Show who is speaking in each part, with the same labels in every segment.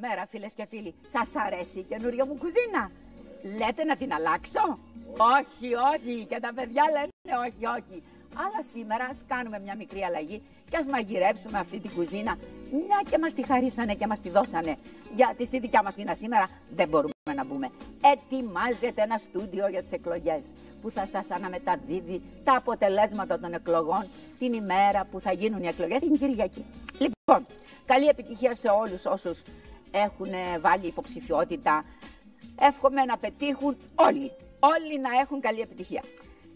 Speaker 1: μέρα φίλες και φίλοι. Σας αρέσει η καινούργια μου κουζίνα; Λέτε να την αλλάξω; Όχι, όχι. Και τα παιδιά λένε όχι, όχι. Αλλά σήμερα ας κάνουμε μια μικρή αλλαγή και ας μαγειρέψουμε αυτή την κουζίνα. Μια και μας τη χαρίσανε και μας τη δώσανε. Γιατί στη δικιά μας κουζίνα σήμερα δεν μπορούμε να μπούμε. Ετοιμάζεται ένα στούντιο για τις εκλογές που θα σας αναμεταδίδει τα αποτελέσματα των εκλογών την ημέρα που θα γίνουν οι εκλογές την Κυριακή. Λοιπόν, καλή επιτυχία σε όλους όσους έχουν βάλει υποψηφιότητα. Εύχομαι να πετύχουν όλοι, όλοι να έχουν καλή επιτυχία.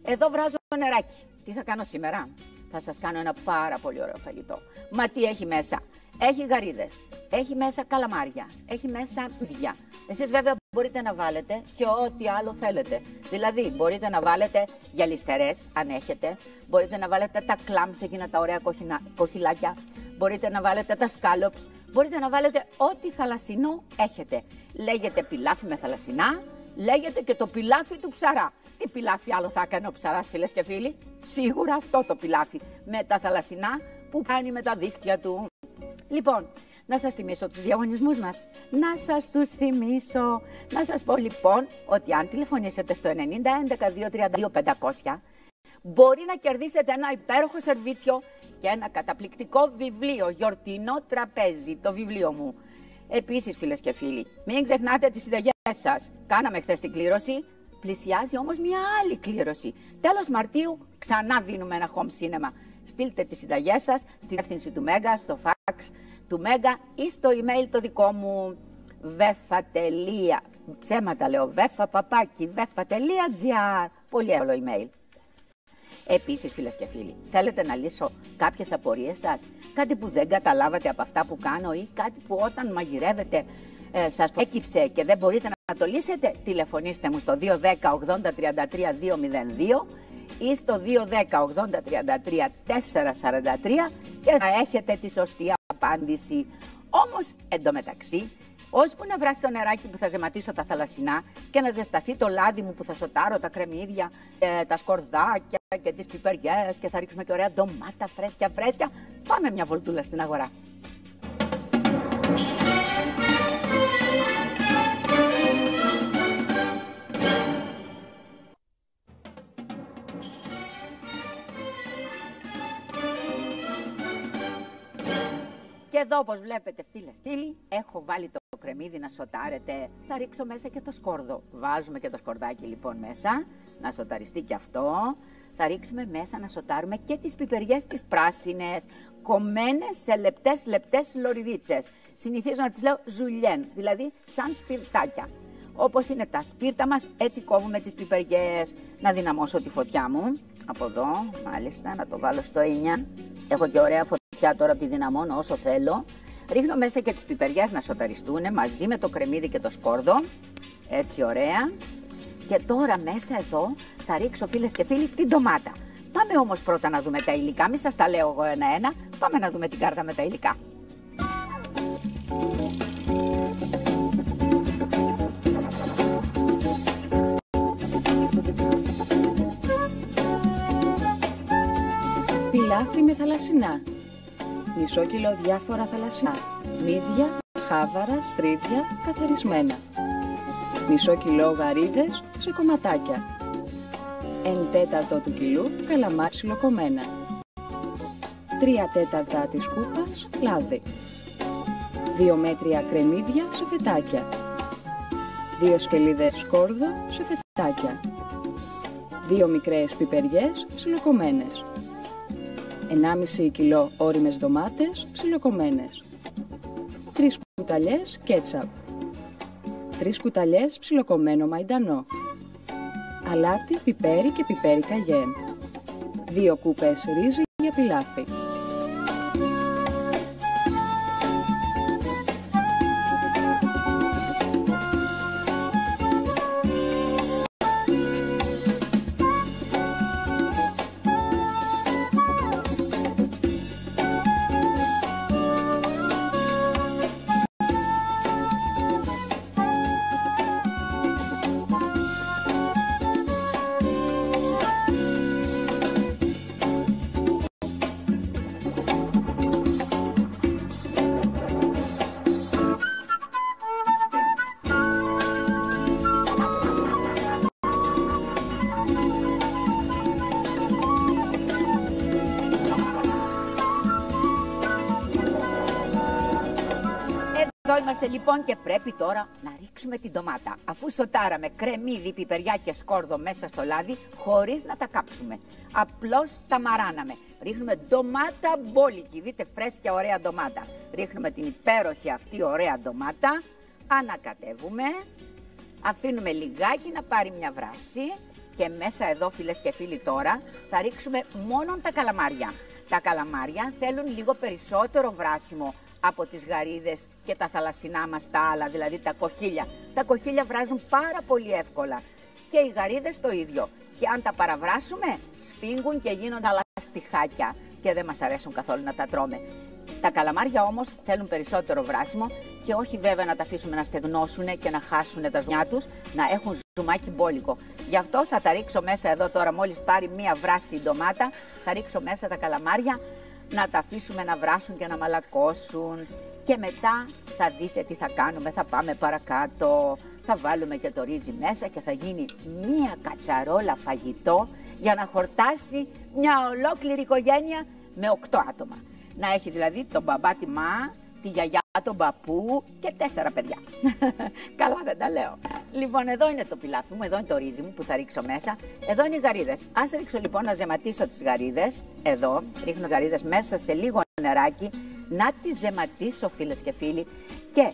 Speaker 1: Εδώ βράζω νεράκι. Τι θα κάνω σήμερα; Θα σας κάνω ένα πάρα πολύ ωραίο φαγητό. Μα τι έχει μέσα; Έχει γαρίδες, έχει μέσα καλαμάρια, έχει μέσα μυδιά. Εσείς βέβαια μπορείτε να βάλετε και ό,τι άλλο θέλετε. Δηλαδή μπορείτε να βάλετε γυαλιστερές αν έχετε, μπορείτε να βάλετε τα κλάμς εκείνα τα ωραία κοχυλάκια, μπορείτε να βάλετε τα σκάλοψ, μπορείτε να βάλετε ό,τι θαλασσινό έχετε. Λέγεται πιλάφι με θαλασσινά, λέγεται και το πιλάφι του ψαρά. Τι πιλάφι άλλο θα έκανε ο ψαράς φίλες και φίλοι; Σίγουρα αυτό το πιλάφι με τα θαλασσινά που κάνει με τα δίχτυα του. Λοιπόν, να σας θυμίσω τους διαγωνισμούς μας. Να σας τους θυμίσω. Να σας πω λοιπόν ότι αν τηλεφωνήσετε στο 90 μπορεί να κερδίσετε ένα υπέροχο σερβίτσιο και ένα καταπληκτικό βιβλίο, γιορτινό τραπέζι, το βιβλίο μου. Επίσης φίλες και φίλοι, μην ξεχνάτε τις συνταγές σας. Κάναμε χθες την κλήρωση, πλησιάζει όμως μια άλλη κλήρωση. Τέλος Μαρτίου ξανά δίνουμε ένα home cinema. Στείλτε τις συνταγές σας στην ευθύνση του Μέγα, στο fax του Μέγα ή στο email το δικό μου βέφα.gr ψέματα λέω βέφα παπάκι βέφα.gr πολύ εύκολο email Επίσης φίλες και φίλοι, θέλετε να λύσω κάποιες απορίες σας, κάτι που δεν καταλάβατε από αυτά που κάνω ή κάτι που όταν μαγειρεύετε ε, σας έκυψε και δεν μπορείτε να το λύσετε, τηλεφωνήστε μου στο 210 80 33 202 ή στο 210 80 33 443 και θα έχετε τη σωστή απάντηση. Όμως εντωμεταξύ, ώσπου να βράσει το νεράκι που θα ζεματίσω τα θαλασσινά και να ζεσταθεί το λάδι μου που θα σοτάρω τα κρεμμύδια, ε, τα σκορδάκια και τις πιπεριές και θα ρίξουμε και ωραία ντομάτα φρέσκια φρέσκια, πάμε μια βολτούλα στην αγορά. Και εδώ όπως βλέπετε φίλες φίλοι έχω βάλει το κρεμμύδι να σοτάρετε. Θα ρίξω μέσα και το σκόρδο. Βάζουμε και το σκορδάκι λοιπόν μέσα να σοταριστεί και αυτό. Θα ρίξουμε μέσα να σοτάρουμε και τις πιπεριές τις πράσινες, κομμένες σε λεπτές λεπτές λωριδίτσες. Συνηθίζω να τις λέω ζουλιέν, δηλαδή σαν σπιρτάκια. Όπως είναι τα σπίρτα μας, έτσι κόβουμε τις πιπεριές. Να δυναμώσω τη φωτιά μου. Από εδώ, μάλιστα, να το βάλω στο 9. Έχω και ωραία φωτιά πια τώρα τη δυναμώνω όσο θέλω. Ρίχνω μέσα και τις πιπεριές να σοταριστούν μαζί με το κρεμμύδι και το σκόρδο. Έτσι ωραία. Και τώρα μέσα εδώ θα ρίξω φίλες και φίλοι την ντομάτα. Πάμε όμως πρώτα να δούμε τα υλικά. Μην σας τα λέω εγώ ένα-ένα. Πάμε να δούμε την κάρτα με τα υλικά.
Speaker 2: Πιλάφι με θαλασσινά μισό κιλό διάφορα θαλασσινά, μύδια, χάβαρα, στρίδια, καθαρισμένα. Μισό κιλό γαρίδες σε κομματάκια. Εν τέταρτο του κιλού καλαμάρ ψιλοκομμένα. Τρία τέταρτα της κούπας λάδι. Δύο μέτρια κρεμμύδια σε φετάκια. Δύο σκελίδες σκόρδο σε φετάκια. Δύο μικρές πιπεριές ψιλοκομμένες. 1,5 κιλό όριμες ντομάτες ψιλοκομμένες, 3 κουταλιές κέτσαπ, 3 κουταλιές ψιλοκομμένο μαϊντανό, αλάτι, πιπέρι και πιπέρι καγέν, 2 κούπες ρύζι για πιλάφι.
Speaker 1: Εδώ είμαστε λοιπόν και πρέπει τώρα να ρίξουμε την ντομάτα. Αφού σοτάραμε κρεμμύδι, πιπεριά και σκόρδο μέσα στο λάδι, χωρίς να τα κάψουμε. Απλώς τα μαράναμε. Ρίχνουμε ντομάτα μπόλικη, δείτε φρέσκια ωραία ντομάτα. Ρίχνουμε την υπέροχη αυτή ωραία ντομάτα, ανακατεύουμε, αφήνουμε λιγάκι να πάρει μια βράση και μέσα εδώ φίλες και φίλοι τώρα θα ρίξουμε μόνο τα καλαμάρια. Τα καλαμάρια θέλουν λίγο περισσότερο βράσιμο από τις γαρίδες και τα θαλασσινά μας τα άλλα, δηλαδή τα κοχύλια. Τα κοχύλια βράζουν πάρα πολύ εύκολα και οι γαρίδες το ίδιο. Και αν τα παραβράσουμε, σφίγγουν και γίνονται αλαστιχάκια και δεν μας αρέσουν καθόλου να τα τρώμε. Τα καλαμάρια όμως θέλουν περισσότερο βράσιμο και όχι βέβαια να τα αφήσουμε να στεγνώσουν και να χάσουν τα ζουμιά τους, να έχουν ζουμάκι μπόλικο. Γι' αυτό θα τα ρίξω μέσα εδώ τώρα, μόλις πάρει μία βράση ντομάτα, θα ρίξω μέσα τα καλαμάρια, να τα αφήσουμε να βράσουν και να μαλακώσουν και μετά θα δείτε τι θα κάνουμε, θα πάμε παρακάτω, θα βάλουμε και το ρύζι μέσα και θα γίνει μία κατσαρόλα φαγητό για να χορτάσει μια ολόκληρη οικογένεια με οκτώ άτομα. Να έχει δηλαδή τον μπαμπά τη μα, τη γιαγιά τον παππού και τέσσερα παιδιά. Καλά δεν τα λέω. Λοιπόν, εδώ είναι το πιλάφι μου, εδώ είναι το ρύζι μου που θα ρίξω μέσα. Εδώ είναι οι γαρίδες. Ας ρίξω λοιπόν να ζεματίσω τις γαρίδες. Εδώ, ρίχνω γαρίδες μέσα σε λίγο νεράκι. Να τις ζεματίσω φίλες και φίλοι και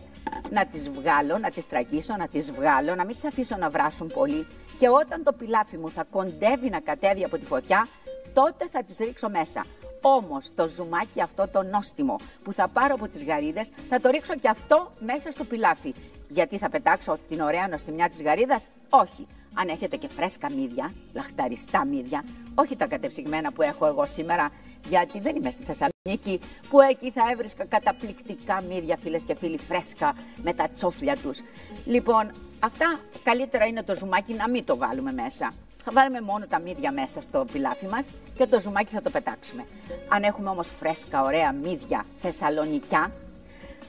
Speaker 1: να τις βγάλω, να τις τραγίσω, να τις βγάλω, να μην τις αφήσω να βράσουν πολύ. Και όταν το πιλάφι μου θα κοντεύει να κατέβει από τη φωτιά, τότε θα τις ρίξω μέσα. Όμως το ζουμάκι αυτό το νόστιμο που θα πάρω από τις γαρίδες θα το ρίξω και αυτό μέσα στο πιλάφι. Γιατί θα πετάξω την ωραία νοστιμιά της γαρίδας; Όχι. Αν έχετε και φρέσκα μύδια, λαχταριστά μύδια, όχι τα κατεψυγμένα που έχω εγώ σήμερα, γιατί δεν είμαι στη Θεσσαλονίκη, που εκεί θα έβρισκα καταπληκτικά μύδια, φίλες και φίλοι, φρέσκα με τα τσόφλια τους. Λοιπόν, αυτά καλύτερα είναι το ζουμάκι να μην το βάλουμε μέσα. Θα βάλουμε μόνο τα μύδια μέσα στο πιλάφι μας και το ζουμάκι θα το πετάξουμε. Αν έχουμε όμως φρέσκα, ωραία μύδια θεσσαλονικιά,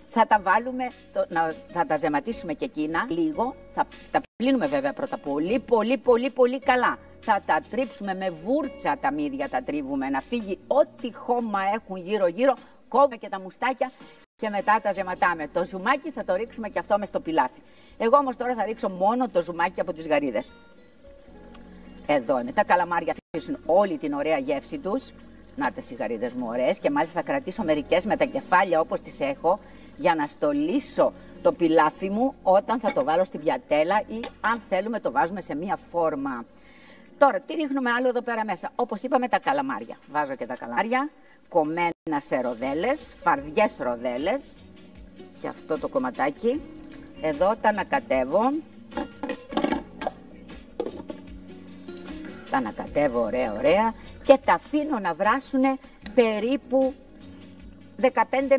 Speaker 1: θα τα βάλουμε, το, να, θα τα ζεματίσουμε και εκείνα λίγο. Θα τα πλύνουμε βέβαια πρώτα πολύ, πολύ, πολύ, πολύ καλά. Θα τα τρίψουμε με βούρτσα τα μύδια, τα τρίβουμε, να φύγει ό,τι χώμα έχουν γύρω-γύρω. Κόβουμε και τα μουστάκια και μετά τα ζεματάμε. Το ζουμάκι θα το ρίξουμε και αυτό μες στο πιλάφι. Εγώ όμως τώρα θα ρίξω μόνο το ζουμάκι από τις γαρίδες. Εδώ είναι. Τα καλαμάρια αφήσουν όλη την ωραία γεύση τους. Να τα σιγαρίδες μου ωραίες και μάλιστα θα κρατήσω μερικές με τα κεφάλια όπως τις έχω για να στολίσω το πιλάφι μου όταν θα το βάλω στην πιατέλα ή αν θέλουμε το βάζουμε σε μία φόρμα. Τώρα, τι ρίχνουμε άλλο εδώ πέρα μέσα; Όπως είπαμε τα καλαμάρια. Βάζω και τα καλαμάρια, κομμένα σε ροδέλες, φαρδιές ροδέλες. Και αυτό το κομματάκι. Εδώ τα ανακατεύω. Τα ανακατεύω ωραία ωραία και τα αφήνω να βράσουν περίπου 15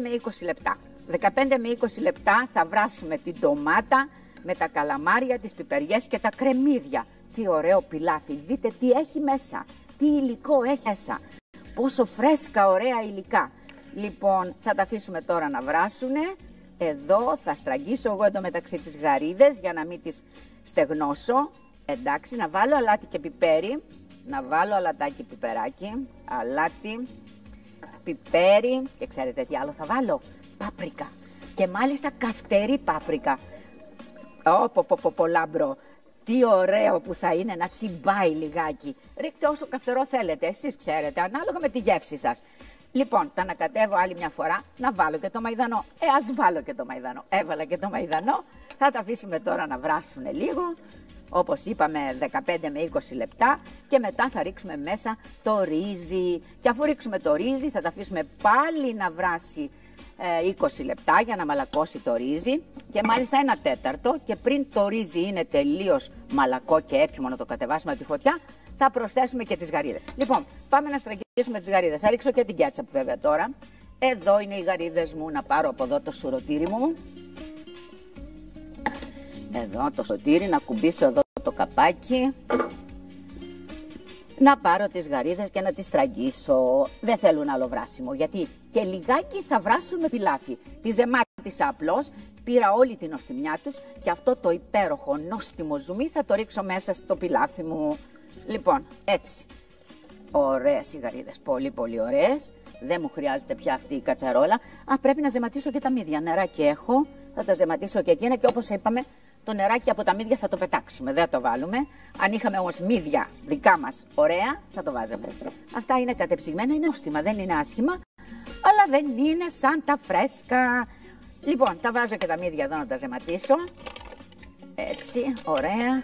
Speaker 1: με 20 λεπτά. 15 με 20 λεπτά θα βράσουμε την ντομάτα με τα καλαμάρια, τις πιπεριές και τα κρεμμύδια. Τι ωραίο πιλάφι, δείτε τι έχει μέσα, τι υλικό έχει μέσα, πόσο φρέσκα ωραία υλικά. Λοιπόν, θα τα αφήσουμε τώρα να βράσουν. Εδώ θα στραγγίσω εγώ εντωμεταξύ τις γαρίδες για να μην τις στεγνώσω. Εντάξει, να βάλω αλάτι και πιπέρι. Να βάλω αλατάκι πιπεράκι. Αλάτι, πιπέρι. Και ξέρετε τι άλλο θα βάλω. Πάπρικα. Και μάλιστα καυτερή πάπρικα. Ω, πω, πω, λάμπρο. Τι ωραίο που θα είναι να τσιμπάει λιγάκι. Ρίχτε όσο καυτερό θέλετε, εσείς ξέρετε, ανάλογα με τη γεύση σας. Λοιπόν, τα ανακατεύω άλλη μια φορά, να βάλω και το μαϊδανό. Ε, ας βάλω και το μαϊδανό. Έβαλα και το μαϊδανό. Θα τα αφήσουμε τώρα να βράσουν λίγο όπως είπαμε 15 με 20 λεπτά και μετά θα ρίξουμε μέσα το ρύζι και αφού ρίξουμε το ρύζι θα τα αφήσουμε πάλι να βράσει 20 ε, λεπτά για να μαλακώσει το ρύζι και μάλιστα ένα τέταρτο και πριν το ρύζι είναι τελείως μαλακό και έτοιμο να το κατεβάσουμε από τη φωτιά θα προσθέσουμε και τις γαρίδες. Λοιπόν, πάμε να στραγγίσουμε τις γαρίδες. Θα ρίξω και την κέτσαπ βέβαια τώρα. Εδώ είναι οι γαρίδες μου, να πάρω από εδώ το σουρωτήρι μου. Εδώ το σωτήρι, να κουμπίσω εδώ το καπάκι. Να πάρω τις γαρίδες και να τις τραγγίσω. Δεν θέλουν άλλο βράσιμο, γιατί και λιγάκι θα βράσουν με πιλάφι. Τη ζεμάτισα απλώς, πήρα όλη την οστιμιά τους και αυτό το υπέροχο νόστιμο ζουμί θα το ρίξω μέσα στο πιλάφι μου. Λοιπόν, έτσι. Ωραίες οι γαρίδες, πολύ πολύ ωραίες. Δεν μου χρειάζεται πια αυτή η κατσαρόλα. Α, πρέπει να ζεματίσω και τα μύδια. Νεράκι έχω. θα τα ζεματίσω και εκείνα και όπως είπαμε το νεράκι από τα μύδια θα το πετάξουμε, δεν το βάλουμε. Αν είχαμε όμως μύδια δικά μας ωραία θα το βάζαμε. Αυτά είναι κατεψυγμένα, είναι όστιμα, δεν είναι άσχημα, αλλά δεν είναι σαν τα φρέσκα. Λοιπόν, τα βάζω και τα μύδια εδώ να τα ζεματίσω. Έτσι, ωραία.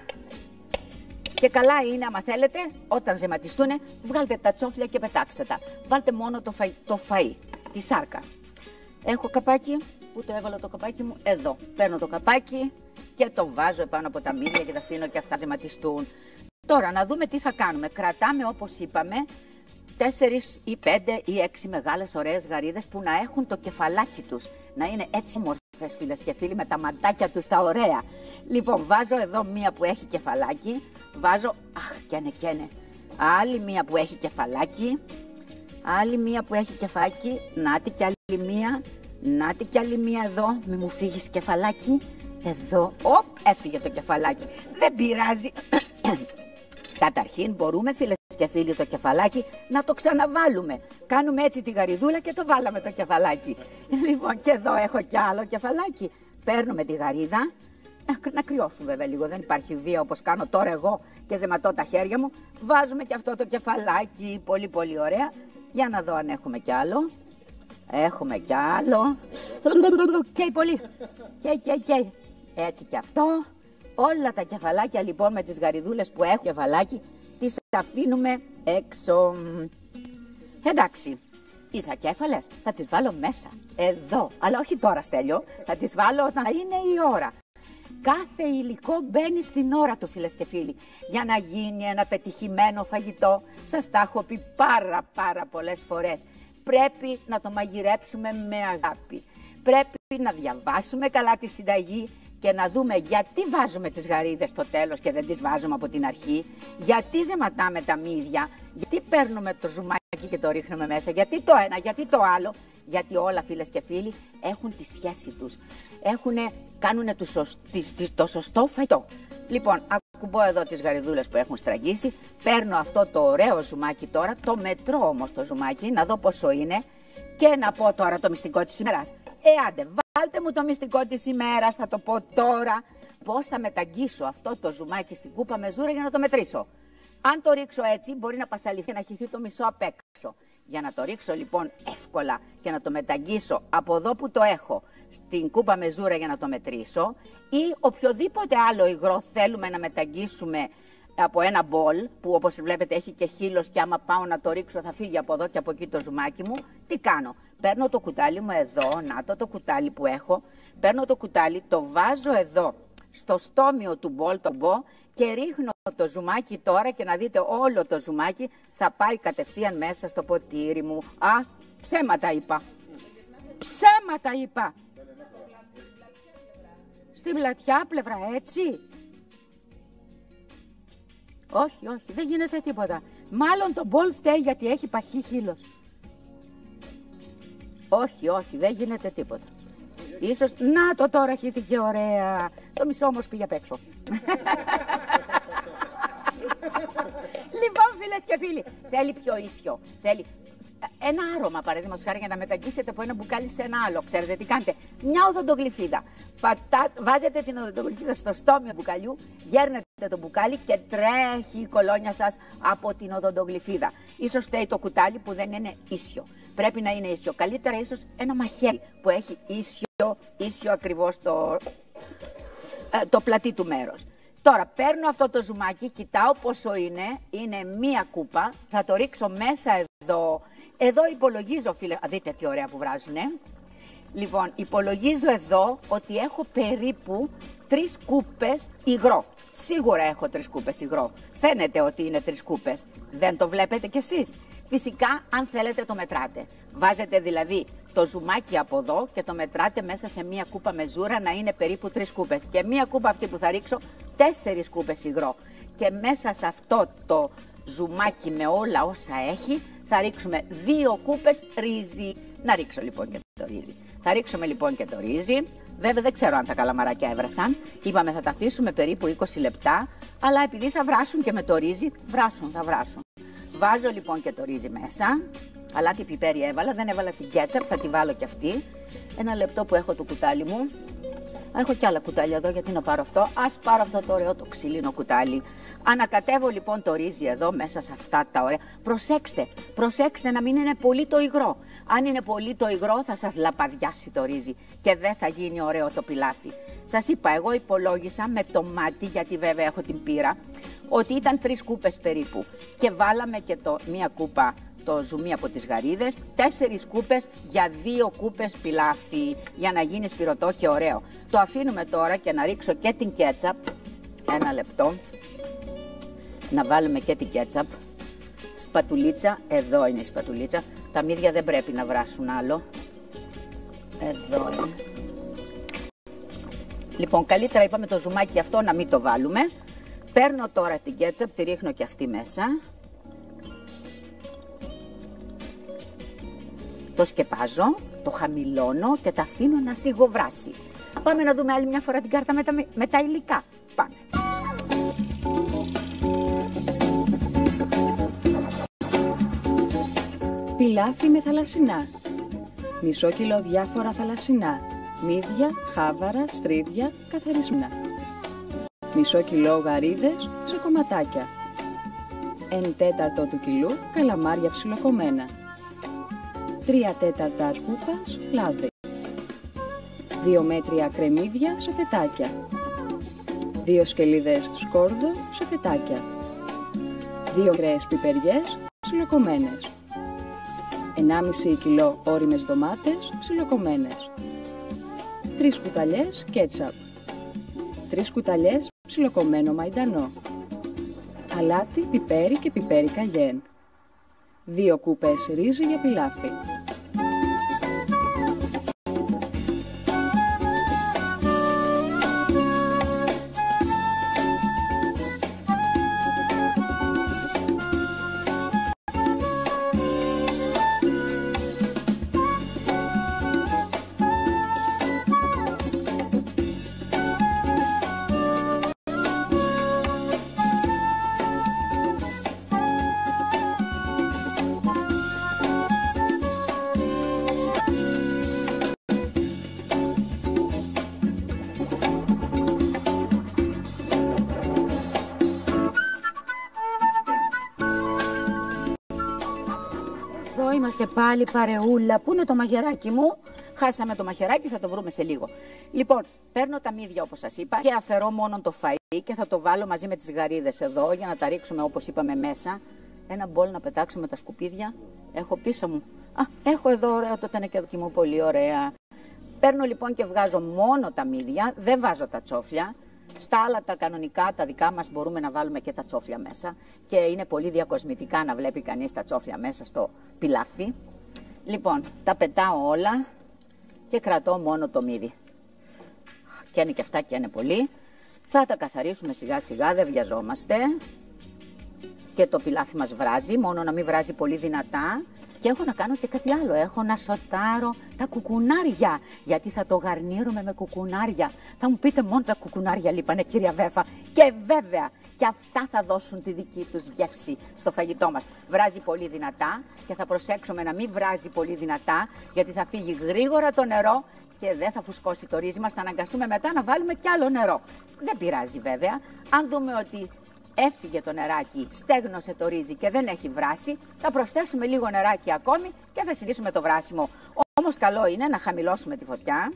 Speaker 1: Και καλά είναι, άμα θέλετε, όταν ζεματιστούν, βγάλτε τα τσόφλια και πετάξτε τα. Βάλτε μόνο το, φαΐ, το φαΐ, τη σάρκα. Έχω καπάκι, που το έβαλα το καπάκι μου εδώ. Παίρνω το καπάκι και το βάζω επάνω από τα μύδια και τα αφήνω και αυτά ζεματιστούν. Τώρα, να δούμε τι θα κάνουμε. Κρατάμε, όπως είπαμε, τέσσερις ή πέντε ή έξι μεγάλες ωραίες γαρίδες που να έχουν το κεφαλάκι τους. Να είναι έτσι μορφές φίλες και φίλοι με τα μαντάκια τους τα ωραία. Λοιπόν, βάζω εδώ μία που έχει κεφαλάκι. Βάζω, αχ, καίνε, καίνε. Άλλη μία που έχει κεφαλάκι. Άλλη μία που έχει κεφαλάκι. Νάτι και άλλη μία. Νάτι και άλλη μία εδώ. Μη μου φύγεις κεφαλάκι. Εδώ. Οπ, έφυγε το κεφαλάκι. Δεν πειράζει. Καταρχήν μπορούμε φίλες και φίλοι το κεφαλάκι να το ξαναβάλουμε. Κάνουμε έτσι τη γαριδούλα και το βάλαμε το κεφαλάκι. Λοιπόν και εδώ έχω κι άλλο κεφαλάκι. Παίρνουμε τη γαρίδα, ε, να κρυώσουν βέβαια λίγο, δεν υπάρχει βία όπως κάνω τώρα εγώ και ζεματώ τα χέρια μου. Βάζουμε και αυτό το κεφαλάκι, πολύ πολύ ωραία. Για να δω αν έχουμε κι άλλο. Έχουμε κι άλλο. Καίει πολύ. Καίει, καίει, καίει. Έτσι κι αυτό. Όλα τα κεφαλάκια λοιπόν με τις γαριδούλες που έχουν κεφαλάκι τις αφήνουμε έξω. Εντάξει, οι σακέφαλες θα τις βάλω μέσα, εδώ, αλλά όχι τώρα Στέλιο, θα τις βάλω όταν είναι η ώρα. Κάθε υλικό μπαίνει στην ώρα του φίλες και φίλοι για να γίνει ένα πετυχημένο φαγητό. Σας τα έχω πει πάρα πάρα πολλές φορές. Πρέπει να το μαγειρέψουμε με αγάπη. Πρέπει να διαβάσουμε καλά τη συνταγή και να δούμε γιατί βάζουμε τις γαρίδες στο τέλος και δεν τις βάζουμε από την αρχή, γιατί ζεματάμε τα μύδια, γιατί παίρνουμε το ζουμάκι και το ρίχνουμε μέσα, γιατί το ένα, γιατί το άλλο, γιατί όλα φίλες και φίλοι έχουν τη σχέση τους, έχουνε, κάνουνε το, το σωστό φαγητό. Λοιπόν, ακουμπώ εδώ τις γαριδούλες που έχουν στραγγίσει, παίρνω αυτό το ωραίο ζουμάκι τώρα, το μετρώ όμως το ζουμάκι, να δω πόσο είναι και να πω τώρα το μυστικό της ημέρας. Ε, Βάλτε μου το μυστικό της ημέρας, θα το πω τώρα. Πώς θα μεταγγίσω αυτό το ζουμάκι στην κούπα με ζούρα για να το μετρήσω; Αν το ρίξω έτσι, μπορεί να πασαλιφθεί να χυθεί το μισό απ' έξω. Για να το ρίξω λοιπόν εύκολα και να το μεταγγίσω από εδώ που το έχω στην κούπα με ζούρα για να το μετρήσω ή οποιοδήποτε άλλο υγρό θέλουμε να μεταγγίσουμε από ένα μπολ που όπως βλέπετε έχει και χείλος και άμα πάω να το ρίξω θα φύγει από εδώ και από εκεί το ζουμάκι μου, τι κάνω. Παίρνω το κουτάλι μου εδώ, να το το κουτάλι που έχω, παίρνω το κουτάλι, το βάζω εδώ στο στόμιο του μπολ, το μπο και ρίχνω το ζουμάκι τώρα και να δείτε όλο το ζουμάκι θα πάει κατευθείαν μέσα στο ποτήρι μου. Α, ψέματα είπα. Ψέματα είπα. Στην πλατιά πλευρά έτσι. Όχι, όχι, δεν γίνεται τίποτα. Μάλλον το μπολ φταίει γιατί έχει παχύ χείλος. Όχι, όχι, δεν γίνεται τίποτα. Ίσως, να το τώρα χύθηκε ωραία. Το μισό όμως πήγε απ' έξω. λοιπόν, φίλες και φίλοι, θέλει πιο ίσιο. Θέλει ένα άρωμα, παραδείγματος χάρη, για να μεταγγίσετε από ένα μπουκάλι σε ένα άλλο. Ξέρετε τι κάνετε; Μια οδοντογλυφίδα. Πατά, βάζετε την οδοντογλυφίδα στο στόμιο μπουκαλιού, γέρνετε το μπουκάλι και τρέχει η κολόνια σας από την οδοντογλυφίδα. σω φταίει το κουτάλι που δεν είναι ίσιο. Πρέπει να είναι ίσιο. Καλύτερα ίσως ένα μαχαίρι που έχει ίσιο, ίσιο ακριβώς το, ε, το πλατή του μέρος. Τώρα παίρνω αυτό το ζουμάκι, κοιτάω πόσο είναι, είναι μία κούπα, θα το ρίξω μέσα εδώ εδώ υπολογίζω, φίλε, δείτε τι ωραία που βράζουνε. Λοιπόν, υπολογίζω εδώ ότι έχω περίπου τρεις κούπες υγρό. Σίγουρα έχω τρεις κούπες υγρό. Φαίνεται ότι είναι τρεις κούπες. Δεν το βλέπετε κι εσείς. Φυσικά, αν θέλετε το μετράτε. Βάζετε δηλαδή το ζουμάκι από εδώ και το μετράτε μέσα σε μία κούπα με ζούρα να είναι περίπου τρεις κούπες. Και μία κούπα αυτή που θα ρίξω, τέσσερις κούπες υγρό. Και μέσα σε αυτό το ζουμάκι με όλα όσα έχει, θα ρίξουμε δύο κούπες ρύζι. Να ρίξω λοιπόν και το ρύζι. Θα ρίξουμε λοιπόν και το ρύζι. Βέβαια δεν ξέρω αν τα καλαμαράκια έβρασαν. Είπαμε θα τα αφήσουμε περίπου 20 λεπτά. Αλλά επειδή θα βράσουν και με το ρύζι, βράσουν, θα βράσουν. Βάζω λοιπόν και το ρύζι μέσα. Αλλά πιπέρι έβαλα, δεν έβαλα την κέτσαπ, θα τη βάλω και αυτή. Ένα λεπτό που έχω το κουτάλι μου. Έχω και άλλα κουτάλια εδώ, γιατί να πάρω αυτό. Α πάρω αυτό το ωραίο το ξύλινο κουτάλι. Ανακατεύω λοιπόν το ρύζι εδώ μέσα σε αυτά τα ωραία. Προσέξτε, προσέξτε να μην είναι πολύ το υγρό. Αν είναι πολύ το υγρό θα σας λαπαδιάσει το ρύζι και δεν θα γίνει ωραίο το πιλάφι. Σας είπα, εγώ υπολόγισα με το μάτι, γιατί βέβαια έχω την πείρα, ότι ήταν τρεις κούπες περίπου. Και βάλαμε και το, μία κούπα το ζουμί από τις γαρίδες, τέσσερις κούπες για δύο κούπες πιλάφι, για να γίνει σπυρωτό και ωραίο. Το αφήνουμε τώρα και να ρίξω και την κέτσαπ, ένα λεπτό, να βάλουμε και την κέτσαπ, σπατουλίτσα, εδώ είναι η σπατουλίτσα, τα μύδια δεν πρέπει να βράσουν άλλο, εδώ είναι. Λοιπόν, καλύτερα είπαμε το ζουμάκι αυτό να μην το βάλουμε. Παίρνω τώρα την κέτσαπ, τη ρίχνω και αυτή μέσα. Το σκεπάζω, το χαμηλώνω και τα αφήνω να σιγοβράσει. Πάμε να δούμε άλλη μια φορά την κάρτα με τα, με τα υλικά. Πάμε.
Speaker 2: Πιλάφι με θαλασσινά. Μισό κιλό διάφορα θαλασσινά. Μύδια, χάβαρα, στρίδια, καθαρισμένα. Μισό κιλό γαρίδες σε κομματάκια. Εν τέταρτο του κιλού καλαμάρια ψιλοκομμένα. Τρία τέταρτα σκούφας λάδι. Δύο μέτρια κρεμμύδια σε φετάκια. Δύο σκελίδες σκόρδο σε φετάκια. Δύο γκρέες πιπεριές ψιλοκομμένες. 1,5 κιλό όριμες ντομάτες ψιλοκομμένες. 3 κουταλιές κέτσαπ. 3 κουταλιές ψιλοκομμένο μαϊντανό. Αλάτι, πιπέρι και πιπέρι καγέν. 2 κούπες ρύζι για πιλάφι.
Speaker 1: Εδώ είμαστε πάλι παρεούλα. Πού είναι το μαγεράκι μου; Χάσαμε το μαχαιράκι, θα το βρούμε σε λίγο. Λοιπόν, παίρνω τα μύδια όπως σας είπα και αφαιρώ μόνο το φαΐ και θα το βάλω μαζί με τις γαρίδες εδώ για να τα ρίξουμε όπως είπαμε μέσα. Ένα μπολ να πετάξουμε τα σκουπίδια. Έχω πίσω μου. Α, έχω εδώ ωραίο το τενεκεδάκι μου, πολύ ωραία. Παίρνω λοιπόν και βγάζω μόνο τα μύδια, δεν βάζω τα τσόφλια. Στα άλλα τα κανονικά, τα δικά μας μπορούμε να βάλουμε και τα τσόφλια μέσα και είναι πολύ διακοσμητικά να βλέπει κανείς τα τσόφλια μέσα στο πιλάφι. Λοιπόν, τα πετάω όλα και κρατώ μόνο το μύδι. Και είναι και αυτά και είναι πολύ. Θα τα καθαρίσουμε σιγά σιγά, δεν βιαζόμαστε. Και το πιλάφι μας βράζει, μόνο να μην βράζει πολύ δυνατά. Και έχω να κάνω και κάτι άλλο. Έχω να σοτάρω τα κουκουνάρια. Γιατί θα το γαρνίρουμε με κουκουνάρια. Θα μου πείτε μόνο τα κουκουνάρια λείπανε, κυρία Βέφα. Και βέβαια, και αυτά θα δώσουν τη δική τους γεύση στο φαγητό μας. Βράζει πολύ δυνατά και θα προσέξουμε να μην βράζει πολύ δυνατά, γιατί θα φύγει γρήγορα το νερό και δεν θα φουσκώσει το ρύζι μας. Θα αναγκαστούμε μετά να βάλουμε κι άλλο νερό. Δεν πειράζει βέβαια. Αν δούμε ότι έφυγε το νεράκι, στέγνωσε το ρύζι και δεν έχει βράσει, θα προσθέσουμε λίγο νεράκι ακόμη και θα συνεχίσουμε το βράσιμο. Όμως καλό είναι να χαμηλώσουμε τη φωτιά.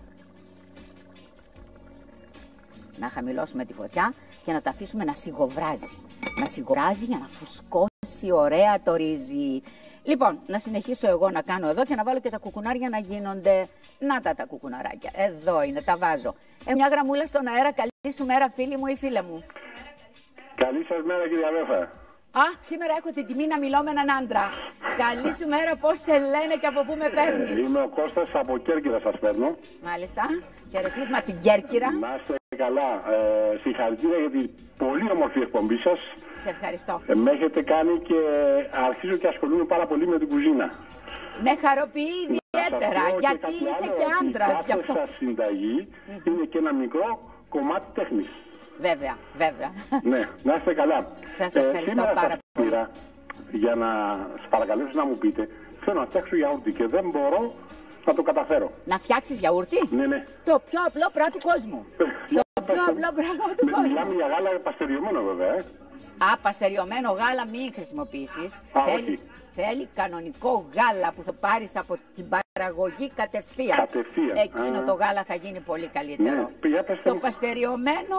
Speaker 1: Να χαμηλώσουμε τη φωτιά και να τα αφήσουμε να σιγοβράζει. Να σιγοβράζει για να φουσκώσει ωραία το ρύζι. Λοιπόν, να συνεχίσω εγώ να κάνω εδώ και να βάλω και τα κουκουνάρια να γίνονται. Να τα τα κουκουναράκια. Εδώ είναι, τα βάζω. Ε, μια γραμμούλα στον αέρα. Καλή σου μέρα, φίλοι μου ή φίλε μου.
Speaker 3: Καλή σας μέρα, κυρία Βέφα.
Speaker 1: Α, σήμερα έχω την τιμή να μιλώ με έναν άντρα. Καλή σου μέρα, πώς σε λένε και από πού με παίρνεις;
Speaker 3: Είμαι ο Κώστας από Κέρκυρα, σας παίρνω.
Speaker 1: Μάλιστα. Χαιρετίσμα στην Κέρκυρα.
Speaker 3: Να είστε καλά. Ε, συγχαρητήρια για την πολύ όμορφη εκπομπή σας.
Speaker 1: Σε ευχαριστώ.
Speaker 3: Ε, με έχετε κάνει και αρχίζω και ασχολούμαι πάρα πολύ με την κουζίνα.
Speaker 1: Με χαροποιεί ιδιαίτερα,
Speaker 3: Να σας πω
Speaker 1: γιατί
Speaker 3: κάτι
Speaker 1: είσαι
Speaker 3: άλλο,
Speaker 1: και
Speaker 3: ότι
Speaker 1: άντρας γι'
Speaker 3: κάθε
Speaker 1: αυτό.
Speaker 3: σας συνταγή είναι και ένα μικρό κομμάτι τέχνης.
Speaker 1: Βέβαια, βέβαια.
Speaker 3: ναι, να είστε καλά.
Speaker 1: Σας ευχαριστώ
Speaker 3: σήμερα
Speaker 1: πάρα
Speaker 3: σας
Speaker 1: πολύ.
Speaker 3: πήρα για να σας παρακαλέσω να μου πείτε θέλω να φτιάξω γιαούρτι και δεν μπορώ θα το καταφέρω.
Speaker 1: Να φτιάξεις γιαούρτι;
Speaker 3: Ναι, ναι.
Speaker 1: Το πιο απλό πράγμα του κόσμου. το πιο απλό πράγμα του κόσμου.
Speaker 3: Μιλάμε για γάλα παστεριωμένο βέβαια. Ε.
Speaker 1: Α, παστεριωμένο γάλα μην χρησιμοποιήσεις.
Speaker 3: Α,
Speaker 1: Θέλει,
Speaker 3: όχι.
Speaker 1: Θέλει κανονικό γάλα που θα πάρεις από την παραγωγή κατευθείαν.
Speaker 3: Κατευθείαν.
Speaker 1: Εκείνο
Speaker 3: Α.
Speaker 1: το γάλα θα γίνει πολύ καλύτερο.
Speaker 3: Ναι, για πες
Speaker 1: το
Speaker 3: μου.
Speaker 1: παστεριωμένο,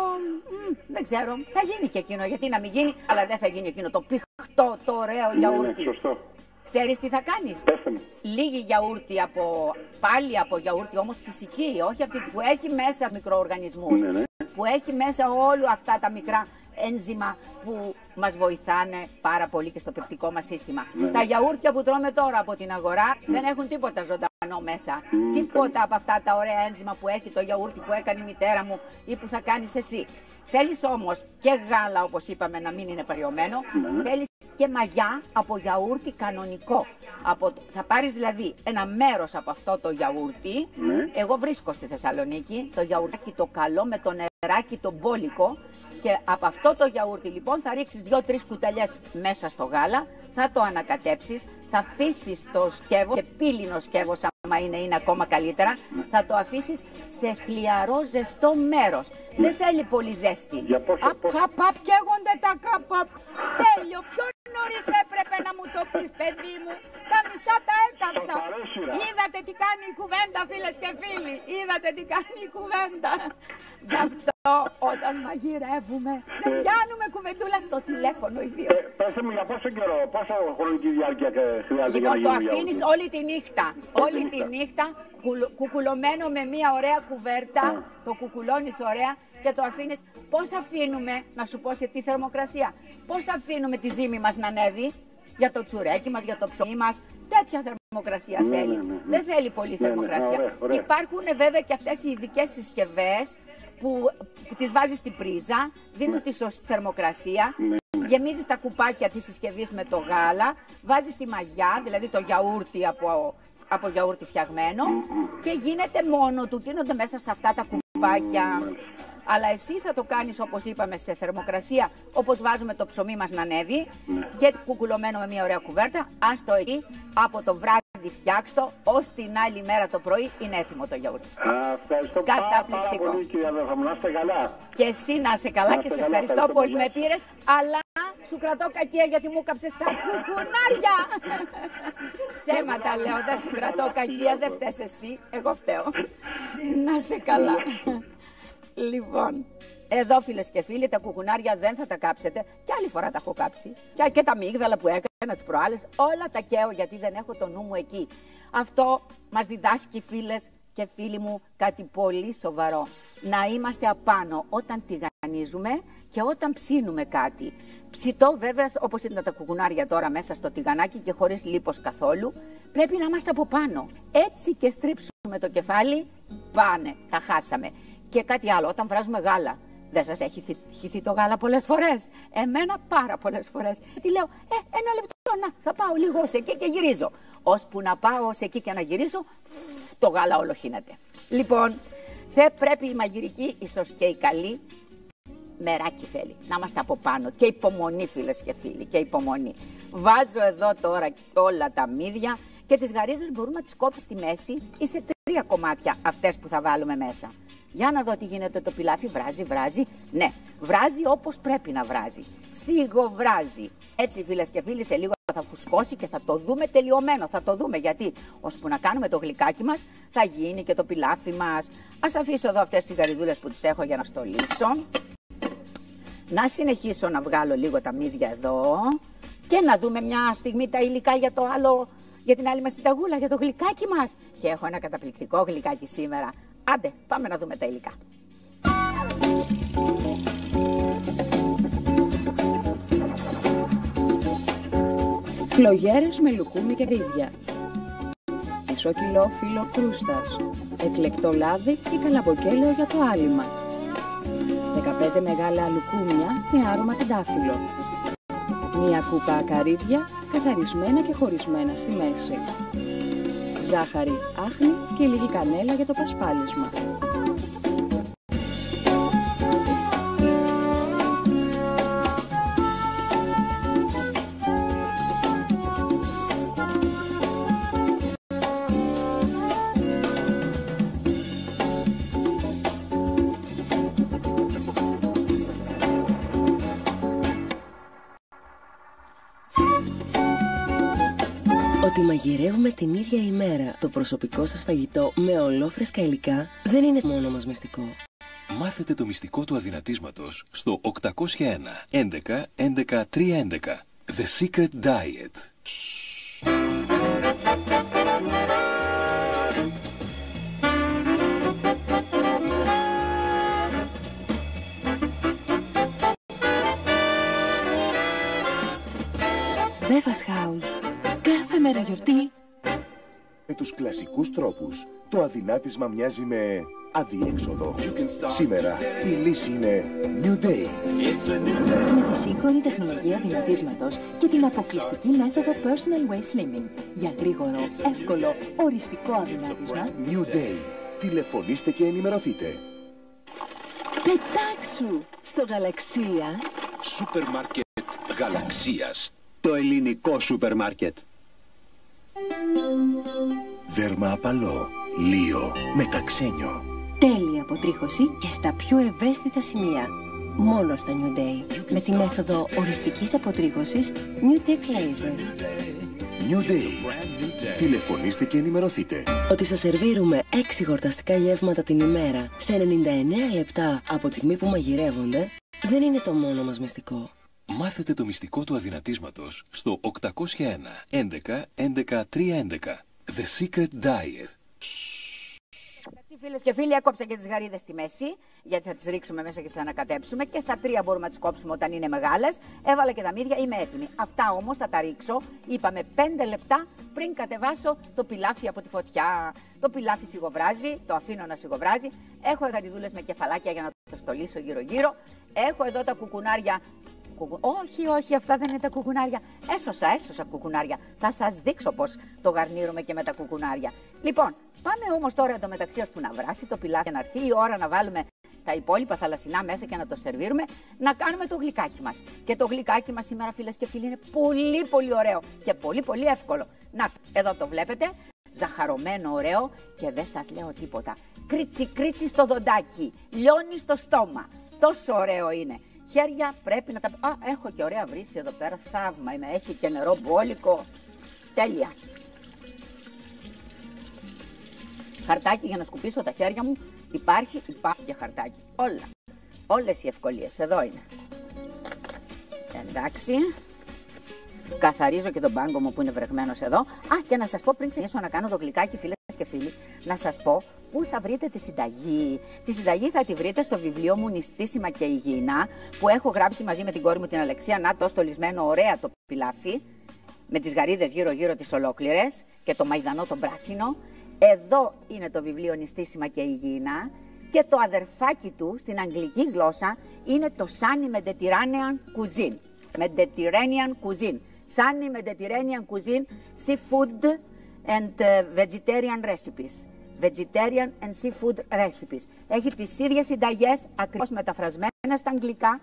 Speaker 1: μ, δεν ξέρω. Θα γίνει και εκείνο. Γιατί να μην γίνει, αλλά δεν θα γίνει εκείνο το πηχτό, το ωραίο
Speaker 3: Ναι, ναι,
Speaker 1: γιαούρτι.
Speaker 3: σωστό.
Speaker 1: Ξέρεις τι θα κάνεις;
Speaker 3: Πέστε μου.
Speaker 1: Λίγη γιαούρτι από, πάλι από γιαούρτι, όμως φυσική, όχι αυτή που έχει μέσα μικροοργανισμούς.
Speaker 3: Ναι, ναι.
Speaker 1: Που έχει μέσα όλα αυτά τα μικρά ένζημα που μας βοηθάνε πάρα πολύ και στο πεπτικό μας σύστημα.
Speaker 3: Ναι.
Speaker 1: Τα γιαούρτια που τρώμε τώρα από την αγορά δεν έχουν τίποτα ζωντανό μέσα. Τίποτα από αυτά τα ωραία ένζημα που έχει το γιαούρτι που έκανε η μητέρα μου ή που θα κάνεις εσύ. Θέλεις όμως και γάλα όπως είπαμε να μην είναι περιωμένο.
Speaker 3: Ναι.
Speaker 1: Θέλεις και μαγιά από γιαούρτι κανονικό. Από, το- θα πάρεις δηλαδή ένα μέρος από αυτό το γιαούρτι.
Speaker 3: Ναι.
Speaker 1: Εγώ βρίσκω στη Θεσσαλονίκη το γιαουρτάκι το καλό με το νεράκι το μπόλικο. Και από αυτό το γιαούρτι λοιπόν θα ρίξεις δύο-τρεις κουταλιές μέσα στο γάλα, θα το ανακατέψεις, θα αφήσεις το σκεύο και πύλινο σκεύος άμα είναι, είναι ακόμα καλύτερα, θα το αφήσεις σε χλιαρό ζεστό μέρος. Δεν θέλει πολύ ζέστη.
Speaker 3: Για πόσο-
Speaker 1: Απ,
Speaker 3: πόσο-
Speaker 1: απ, απ, καίγονται τα κάπαπ. Στέλιο, πιο νωρίς έπρεπε να μου το πεις παιδί μου. Τα μισά τα έκαψα.
Speaker 3: Στο παρέσυρα.
Speaker 1: Είδατε τι κάνει η κουβέντα φίλες και φίλοι. Είδατε τι κάνει η κουβέντα. Γι' αυτό όταν μαγειρεύουμε δεν
Speaker 3: Ε.
Speaker 1: πιάνουμε κουβεντούλα στο τηλέφωνο ιδίως.
Speaker 3: Ε, πέστε μου για πόσο καιρό, πόσο χρονική διάρκεια ε, χρειάζεται για να
Speaker 1: Λοιπόν, το
Speaker 3: γίνει
Speaker 1: αφήνεις
Speaker 3: γιαούρτι.
Speaker 1: όλη τη νύχτα. Όλη τη νύχτα κουλ- κουκουλωμένο με μια ωραία κουβέρτα.
Speaker 3: Α.
Speaker 1: Το κουκουλώνεις ωραία και το αφήνεις. Πώς αφήνουμε, να σου πω σε τι θερμοκρασία, πώς αφήνουμε τη ζύμη μας να ανέβει; Για το τσουρέκι μας, για το ψωμί μας. Τέτοια θερμοκρασία
Speaker 3: Ναι,
Speaker 1: θέλει.
Speaker 3: ναι, ναι, ναι.
Speaker 1: Δεν θέλει πολύ
Speaker 3: Ναι, ναι,
Speaker 1: θερμοκρασία.
Speaker 3: ωραία, ωραία.
Speaker 1: Υπάρχουν βέβαια και αυτές οι ειδικές συσκευές που, που τις βάζεις στην πρίζα, δίνουν τη σωστή θερμοκρασία,
Speaker 3: Ναι,
Speaker 1: γεμίζεις τα κουπάκια της συσκευής με το γάλα, βάζεις τη μαγιά, δηλαδή το γιαούρτι από, από γιαούρτι φτιαγμένο και γίνεται μόνο του, τίνονται μέσα σε αυτά τα κουπάκια. Αλλά εσύ θα το κάνεις όπως είπαμε σε θερμοκρασία, όπως βάζουμε το ψωμί μας να ανέβει και κουκουλωμένο με μια ωραία κουβέρτα, άστο εκεί, από το βράδυ φτιάξτο, ως την άλλη μέρα το πρωί είναι έτοιμο το γιαούρτι.
Speaker 3: Α, ευχαριστώ πάρα, πάρα
Speaker 1: Καταπληκτικό.
Speaker 3: πολύ κυρία αδερφά μου. Να είστε καλά.
Speaker 1: Και εσύ να είσαι καλά
Speaker 3: Να
Speaker 1: και
Speaker 3: είστε
Speaker 1: σε
Speaker 3: καλά,
Speaker 1: ευχαριστώ
Speaker 3: ευχαριστώ
Speaker 1: πολύ
Speaker 3: πολύ.
Speaker 1: με πήρες. Αλλά σου κρατώ κακία γιατί μου κάψε τα κουκουνάρια. Ψέματα λέω, δεν σου κρατώ κακία, δεν φταίς εσύ. Εγώ φταίω. Να είσαι καλά. Λοιπόν, εδώ φίλες και φίλοι, τα κουκουνάρια δεν θα τα κάψετε. Και άλλη φορά τα έχω κάψει. Και, και τα μίγδαλα που έκανα τις προάλλες, όλα τα καίω γιατί δεν έχω το νου μου εκεί. Αυτό μας διδάσκει φίλες και φίλοι μου κάτι πολύ σοβαρό. Να είμαστε απάνω όταν τηγανίζουμε και όταν ψήνουμε κάτι. Ψητό βέβαια όπως ήταν τα κουκουνάρια τώρα μέσα στο τηγανάκι και χωρίς λίπος καθόλου. Πρέπει να είμαστε από πάνω. Έτσι και στρίψουμε το κεφάλι, πάνε, τα χάσαμε. Και κάτι άλλο, όταν βράζουμε γάλα. Δεν σας έχει χυθεί- χυθεί το γάλα πολλές φορές; Εμένα πάρα πολλές φορές. Τι λέω, Ε, ένα λεπτό να, θα πάω λίγο σε εκεί και γυρίζω. Ώσπου να πάω σε εκεί και να γυρίσω, φφ, το γάλα όλο χύνεται. Λοιπόν, θε, πρέπει η μαγειρική, ίσως και η καλή, μεράκι θέλει. Να είμαστε από πάνω. Και υπομονή, φίλες και φίλοι. Και υπομονή. Βάζω εδώ τώρα όλα τα μύδια και τις γαρίδες μπορούμε να τις κόψει στη μέση ή σε τρία κομμάτια αυτές που θα βάλουμε μέσα. Για να δω τι γίνεται το πιλάφι. Βράζει, βράζει. Ναι, βράζει όπως πρέπει να βράζει. Σιγοβράζει. Έτσι, φίλες και φίλοι, σε λίγο θα φουσκώσει και θα το δούμε τελειωμένο. Θα το δούμε γιατί, ώσπου να κάνουμε το γλυκάκι μας, θα γίνει και το πιλάφι μας. Α αφήσω εδώ αυτές τις γαριδούλε που τις έχω για να στολίσω. Να συνεχίσω να βγάλω λίγο τα μύδια εδώ και να δούμε μια στιγμή τα υλικά για το άλλο, για την άλλη μας συνταγούλα, για το γλυκάκι μας. Και έχω ένα καταπληκτικό γλυκάκι σήμερα. Άντε, πάμε να δούμε τα υλικά.
Speaker 2: Φλογέρες με λουκούμι και ρίδια. Μισό κιλό φύλλο κρούστας. Εκλεκτό λάδι ή καλαμποκέλαιο για το άλυμα. 15 μεγάλα λουκούμια με άρωμα τεντάφυλλο. Μία κούπα ακαρίδια καθαρισμένα και χωρισμένα στη μέση. Ζάχαρη, άχνη και λίγη κανέλα για το πασπάλισμα.
Speaker 4: Μαγειρεύουμε την ίδια ημέρα το προσωπικό σας φαγητό με ολόφρεσκα υλικά δεν είναι μόνο μας μυστικό.
Speaker 5: Μάθετε το μυστικό του αδυνατίσματος στο 801 11 11 311. The Secret Diet.
Speaker 6: Βέβας House. Κάθε μέρα γιορτή.
Speaker 7: Με τους κλασικούς τρόπους, το αδυνάτισμα μοιάζει με αδιέξοδο. Σήμερα η λύση είναι New Day.
Speaker 6: Με τη σύγχρονη τεχνολογία δυνατίσματος και την αποκλειστική μέθοδο Personal Way Slimming. Για γρήγορο, εύκολο, οριστικό αδυνάτισμα.
Speaker 7: New Day. Τηλεφωνήστε και ενημερωθείτε.
Speaker 6: Πετάξου στο Γαλαξία.
Speaker 5: Σούπερ μάρκετ Γαλαξίας.
Speaker 8: Το ελληνικό σούπερ μάρκετ.
Speaker 7: Δέρμα απαλό. Λίο. Μεταξένιο.
Speaker 6: Τέλεια αποτρίχωση και στα πιο ευαίσθητα σημεία. Μόνο στα New Day. Με τη μέθοδο οριστικής αποτρίχωσης New Day Laser.
Speaker 7: New Day. Τηλεφωνήστε και ενημερωθείτε.
Speaker 4: Ότι σας σερβίρουμε 6 χορταστικά γεύματα την ημέρα σε 99 λεπτά από τη στιγμή που μαγειρεύονται δεν είναι το μόνο μας μυστικό.
Speaker 5: Μάθετε το μυστικό του αδυνατίσματος στο 801 11 11 311. The Secret Diet.
Speaker 1: Έτσι, φίλες και φίλοι, έκοψα και τις γαρίδες στη μέση, γιατί θα τις ρίξουμε μέσα και τις ανακατέψουμε. Και στα τρία μπορούμε να τις κόψουμε όταν είναι μεγάλες. Έβαλα και τα μύδια, είμαι έτοιμη. Αυτά όμως θα τα ρίξω, είπαμε, 5 λεπτά πριν κατεβάσω το πιλάφι από τη φωτιά. Το πιλάφι σιγοβράζει, το αφήνω να σιγοβράζει. Έχω γαριδούλε με κεφαλάκια για να το στολίσω γύρω-γύρω. Έχω εδώ τα κουκουνάρια Κουκου... Όχι, όχι, αυτά δεν είναι τα κουκουνάρια. Έσωσα, έσωσα κουκουνάρια. Θα σας δείξω πώς το γαρνίρουμε και με τα κουκουνάρια. Λοιπόν, πάμε όμως τώρα το μεταξύ που να βράσει το πιλάφι, να έρθει η ώρα να βάλουμε τα υπόλοιπα θαλασσινά μέσα και να το σερβίρουμε, να κάνουμε το γλυκάκι μας. Και το γλυκάκι μας σήμερα, φίλες και φίλοι, είναι πολύ πολύ ωραίο και πολύ πολύ εύκολο. Να, εδώ το βλέπετε, ζαχαρωμένο ωραίο και δεν σας λέω τίποτα. Κρίτσι κρίτσι στο δοντάκι, λιώνει στο στόμα. Τόσο ωραίο είναι. Χέρια πρέπει να τα... Α, έχω και ωραία βρύση εδώ πέρα, θαύμα είμαι. Έχει και νερό μπόλικο. Τέλεια. Χαρτάκι για να σκουπίσω τα χέρια μου. Υπάρχει, υπάρχει και χαρτάκι. Όλα. Όλες οι ευκολίες. Εδώ είναι. Εντάξει. Καθαρίζω και τον πάγκο μου που είναι βρεγμένος εδώ. Α, και να σας πω πριν ξεκινήσω να κάνω το γλυκάκι, φίλες και φίλοι, να σας πω πού θα βρείτε τη συνταγή. Τη συνταγή θα τη βρείτε στο βιβλίο μου Νηστίσιμα και Υγιεινά, που έχω γράψει μαζί με την κόρη μου την Αλεξία. Να το στολισμένο ωραία το πιλάφι, με τις γαρίδες γύρω-γύρω τις ολόκληρες και το μαϊδανό το πράσινο. Εδώ είναι το βιβλίο Νηστίσιμα και Υγιεινά και το αδερφάκι του στην αγγλική γλώσσα είναι το Sunny Mediterranean Cuisine. Mediterranean Cuisine. Sunny Mediterranean Cuisine, Seafood and uh, Vegetarian Recipes. Vegetarian and Seafood Recipes. Έχει τις ίδιες συνταγές ακριβώς μεταφρασμένες στα αγγλικά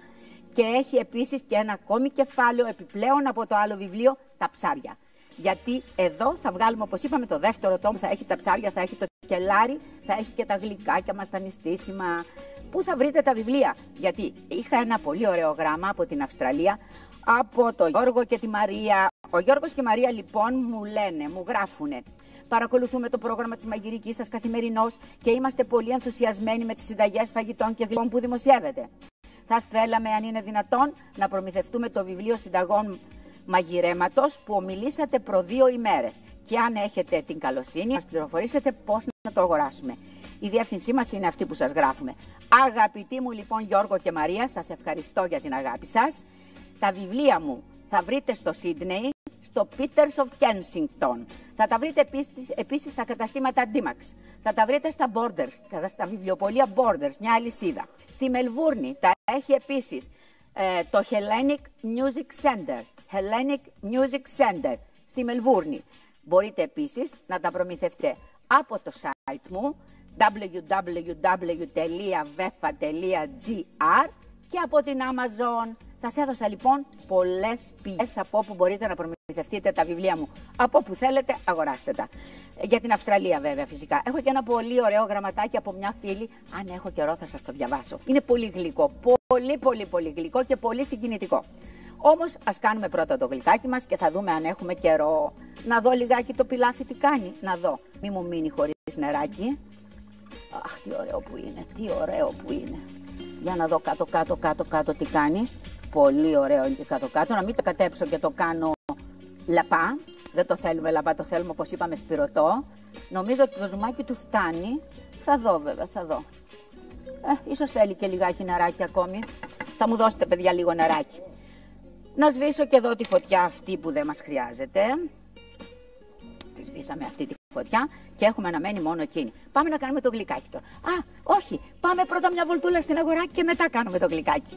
Speaker 1: και έχει επίσης και ένα ακόμη κεφάλαιο επιπλέον από το άλλο βιβλίο, τα ψάρια. Γιατί εδώ θα βγάλουμε, όπως είπαμε, το δεύτερο τόμο, θα έχει τα ψάρια, θα έχει το κελάρι, θα έχει και τα γλυκάκια μας, τα νηστίσιμα. Πού θα βρείτε τα βιβλία, γιατί είχα ένα πολύ ωραίο γράμμα από την Αυστραλία, από τον Γιώργο και τη Μαρία. Ο Γιώργος και η Μαρία λοιπόν μου λένε, μου γράφουνε. Παρακολουθούμε το πρόγραμμα της μαγειρικής σας καθημερινώς και είμαστε πολύ ενθουσιασμένοι με τις συνταγές φαγητών και γλυκών που δημοσιεύετε. Θα θέλαμε, αν είναι δυνατόν, να προμηθευτούμε το βιβλίο συνταγών μαγειρέματος που ομιλήσατε προ δύο ημέρες. Και αν έχετε την καλοσύνη, να μας πληροφορήσετε πώς να το αγοράσουμε. Η διεύθυνσή μας είναι αυτή που σας γράφουμε. Αγαπητοί μου λοιπόν Γιώργο και Μαρία, σας ευχαριστώ για την αγάπη σας. Τα βιβλία μου θα βρείτε στο Sydney, στο Peters of Kensington. Θα τα βρείτε επίσης, επίσης στα καταστήματα D-Max. Θα τα βρείτε στα Borders, στα βιβλιοπολία Borders, μια αλυσίδα. Στη Μελβούρνη τα έχει επίσης ε, το Hellenic Music Center. Hellenic Music Center στη Μελβούρνη. Μπορείτε επίσης να τα προμηθευτείτε από το site μου www.vefa.gr και από την Amazon. Σας έδωσα λοιπόν πολλές πηγές από όπου μπορείτε να προμηθευτείτε τα βιβλία μου. Από όπου θέλετε αγοράστε τα. Για την Αυστραλία βέβαια φυσικά. Έχω και ένα πολύ ωραίο γραμματάκι από μια φίλη. Αν έχω καιρό θα σας το διαβάσω. Είναι πολύ γλυκό. Πολύ πολύ πολύ γλυκό και πολύ συγκινητικό. Όμως ας κάνουμε πρώτα το γλυκάκι μας και θα δούμε αν έχουμε καιρό. Να δω λιγάκι το πιλάφι τι κάνει. Να δω. Μη μου μείνει χωρίς νεράκι. Αχ, τι ωραίο που είναι, τι ωραίο που είναι. Για να δω κάτω, κάτω, κάτω, κάτω τι κάνει. Πολύ ωραίο είναι και κάτω, κάτω. Να μην το κατέψω και το κάνω λαπά. Δεν το θέλουμε λαπά, το θέλουμε όπως είπαμε σπυρωτό. Νομίζω ότι το ζουμάκι του φτάνει. Θα δω βέβαια, θα δω. Ε, ίσως θέλει και λιγάκι νεράκι ακόμη. Θα μου δώσετε παιδιά λίγο νεράκι. Να σβήσω και εδώ τη φωτιά αυτή που δεν μας χρειάζεται. Τη σβήσαμε αυτή τη φωτιά και έχουμε αναμένει μόνο εκείνη. Πάμε να κάνουμε το γλυκάκι τώρα. Α, όχι, πάμε πρώτα μια βολτούλα στην αγορά και μετά κάνουμε το γλυκάκι.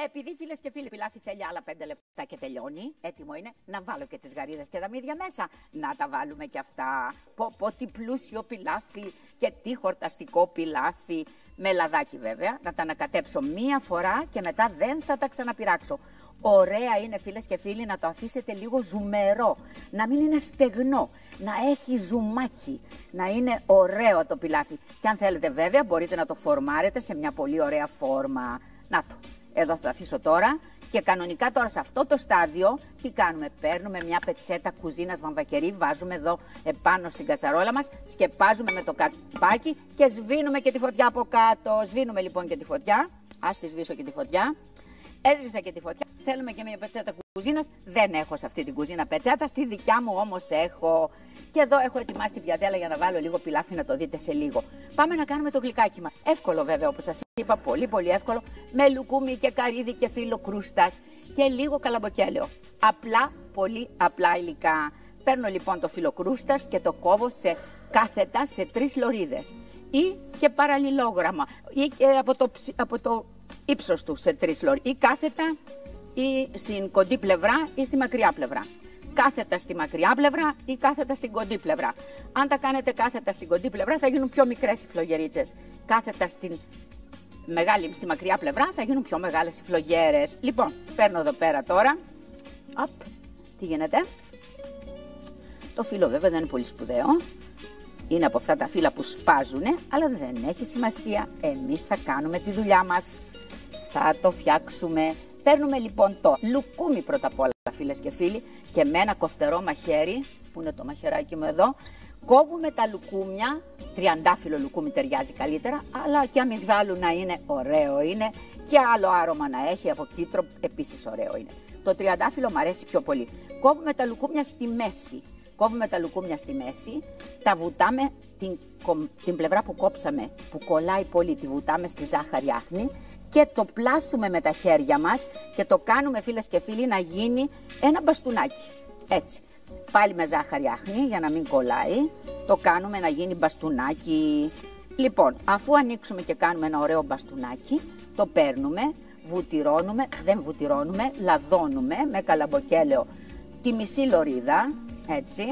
Speaker 1: Και επειδή φίλες και φίλοι, πιλάφι θέλει άλλα πέντε λεπτά και τελειώνει, έτοιμο είναι να βάλω και τις γαρίδες και τα μύδια μέσα. Να τα βάλουμε και αυτά. Πω, πω, τι πλούσιο πιλάφι και τι χορταστικό πιλάφι. Με λαδάκι βέβαια, να τα ανακατέψω μία φορά και μετά δεν θα τα ξαναπειράξω. Ωραία είναι φίλες και φίλοι να το αφήσετε λίγο ζουμερό, να μην είναι στεγνό, να έχει ζουμάκι, να είναι ωραίο το πιλάφι. Και αν θέλετε βέβαια μπορείτε να το φορμάρετε σε μια πολύ ωραία φόρμα. Να το, εδώ θα το αφήσω τώρα και κανονικά τώρα σε αυτό το στάδιο τι κάνουμε; Παίρνουμε μια πετσέτα κουζίνας βαμβακερή, βάζουμε εδώ επάνω στην κατσαρόλα μας, σκεπάζουμε με το καπάκι και σβήνουμε και τη φωτιά από κάτω. Σβήνουμε λοιπόν και τη φωτιά. Ας τη σβήσω και τη φωτιά. Έσβησα και τη φωτιά. Θέλουμε και μια πετσέτα κουζίνας. Δεν έχω σε αυτή την κουζίνα πετσέτα. Στη δικιά μου όμως έχω. Και εδώ έχω ετοιμάσει την πιατέλα για να βάλω λίγο πιλάφι να το δείτε σε λίγο. Πάμε να κάνουμε το γλυκάκι μας. Εύκολο βέβαια όπως σας είπα, πολύ πολύ εύκολο. Με λουκούμι και καρύδι και φύλλο κρούστας και λίγο καλαμποκέλαιο. Απλά, πολύ απλά υλικά. Παίρνω λοιπόν το φύλλο κρούστας και το κόβω σε κάθετα σε τρεις λωρίδες. Ή και παραλληλόγραμμα. Ή και από το, από το ύψος τους σε τρεις λωρίδε. Ή κάθετα ή στην κοντή πλευρά ή στη μακριά πλευρά. Κάθετα στη μακριά πλευρά ή κάθετα στην κοντή πλευρά. Αν τα κάνετε κάθετα στην κοντή πλευρά θα γίνουν πιο μικρές οι φλογερίτσες. Κάθετα στην μεγάλη, στη μακριά πλευρά θα γίνουν πιο μεγάλες οι φλογέρες. Λοιπόν, παίρνω εδώ πέρα τώρα. Απ, τι γίνεται. Το φύλλο βέβαια δεν είναι πολύ σπουδαίο. Είναι από αυτά τα φύλλα που σπάζουν, αλλά δεν έχει σημασία. Εμείς θα κάνουμε τη δουλειά μας. Θα το φτιάξουμε Παίρνουμε λοιπόν το λουκούμι πρώτα απ' όλα, φίλες και φίλοι, και με ένα κοφτερό μαχαίρι, που είναι το μαχαιράκι μου εδώ, κόβουμε τα λουκούμια. Τριαντάφυλλο λουκούμι ταιριάζει καλύτερα, αλλά και αμυγδάλου να είναι ωραίο είναι και άλλο άρωμα να έχει από κίτρο επίσης ωραίο είναι. Το τριαντάφυλλο μου αρέσει πιο πολύ. Κόβουμε τα λουκούμια στη μέση. Κόβουμε τα λουκούμια στη μέση, τα βουτάμε την, την πλευρά που κόψαμε, που κολλάει πολύ, τη βουτάμε στη ζάχαρη άχνη και το πλάθουμε με τα χέρια μας και το κάνουμε φίλες και φίλοι να γίνει ένα μπαστούνάκι. Έτσι. Πάλι με ζάχαρη άχνη για να μην κολλάει. Το κάνουμε να γίνει μπαστούνάκι. Λοιπόν, αφού ανοίξουμε και κάνουμε ένα ωραίο μπαστούνάκι, το παίρνουμε, βουτυρώνουμε, δεν βουτυρώνουμε, λαδώνουμε με καλαμποκέλαιο τη μισή λωρίδα, έτσι,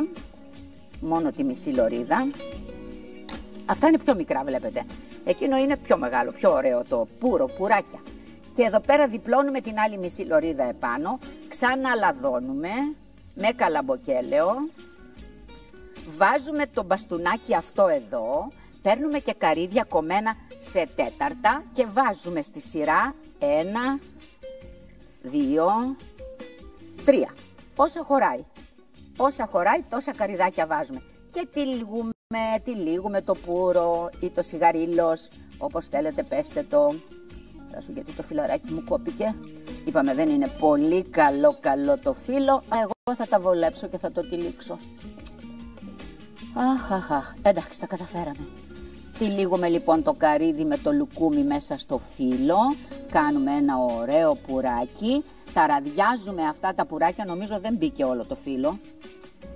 Speaker 1: μόνο τη μισή λωρίδα. Αυτά είναι πιο μικρά βλέπετε. Εκείνο είναι πιο μεγάλο, πιο ωραίο το πουρο, πουράκια. Και εδώ πέρα διπλώνουμε την άλλη μισή λωρίδα επάνω, ξαναλαδώνουμε με καλαμποκέλαιο, βάζουμε το μπαστούνάκι αυτό εδώ, παίρνουμε και καρύδια κομμένα σε τέταρτα και βάζουμε στη σειρά ένα, δύο, τρία. Όσα χωράει. Όσα χωράει τόσα καρυδάκια βάζουμε. Και τυλιγούμε με τυλίγουμε το πουρο ή το σιγαρίλος, όπως θέλετε πέστε το. Θα σου γιατί το φιλαράκι μου κόπηκε. Είπαμε δεν είναι πολύ καλό καλό το φύλλο. Εγώ θα τα βολέψω και θα το τυλίξω. Αχ, εντάξει τα καταφέραμε. Τυλίγουμε λοιπόν το καρύδι με το λουκούμι μέσα στο φύλλο. Κάνουμε ένα ωραίο πουράκι. Τα ραδιάζουμε αυτά τα πουράκια. Νομίζω δεν μπήκε όλο το φύλλο.